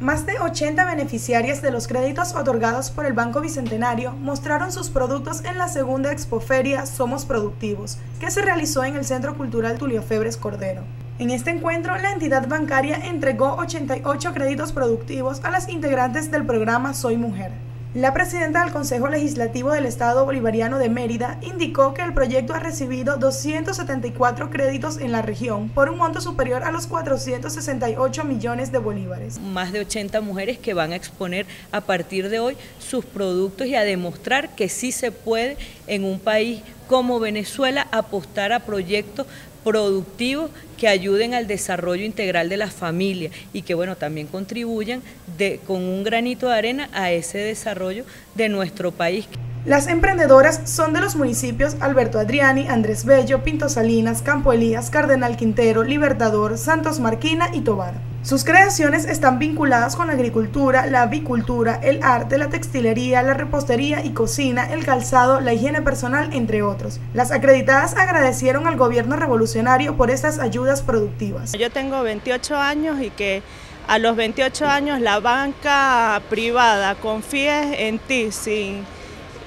Más de 80 beneficiarias de los créditos otorgados por el Banco Bicentenario mostraron sus productos en la segunda expoferia Somos Productivos, que se realizó en el Centro Cultural Tulio Febres Cordero. En este encuentro, la entidad bancaria entregó 88 créditos productivos a las integrantes del programa Soy Mujer. La presidenta del Consejo Legislativo del Estado Bolivariano de Mérida indicó que el proyecto ha recibido 274 créditos en la región por un monto superior a los 468 millones de bolívares. Más de 80 mujeres que van a exponer a partir de hoy sus productos y a demostrar que sí se puede en un país como Venezuela apostar a proyectos productivos que ayuden al desarrollo integral de las familias y que bueno también contribuyan de, con un granito de arena a ese desarrollo de nuestro país. Las emprendedoras son de los municipios Alberto Adriani, Andrés Bello, Pinto Salinas, Campo Elías, Cardenal Quintero, Libertador, Santos Marquina y Tobar. Sus creaciones están vinculadas con la agricultura, la avicultura, el arte, la textilería, la repostería y cocina, el calzado, la higiene personal, entre otros. Las acreditadas agradecieron al gobierno revolucionario por estas ayudas productivas. Yo tengo 28 años y que a los 28 años la banca privada confíe en ti sin,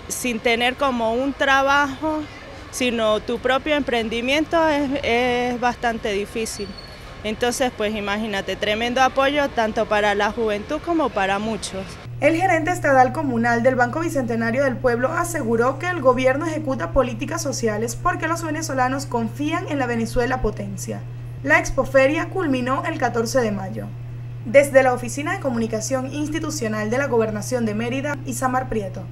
sin tener como un trabajo, sino tu propio emprendimiento es, es bastante difícil. Entonces, pues imagínate, tremendo apoyo tanto para la juventud como para muchos. El gerente estatal comunal del Banco Bicentenario del Pueblo aseguró que el gobierno ejecuta políticas sociales porque los venezolanos confían en la Venezuela potencia. La expoferia culminó el 14 de mayo. Desde la Oficina de Comunicación Institucional de la Gobernación de Mérida, Isamar Prieto.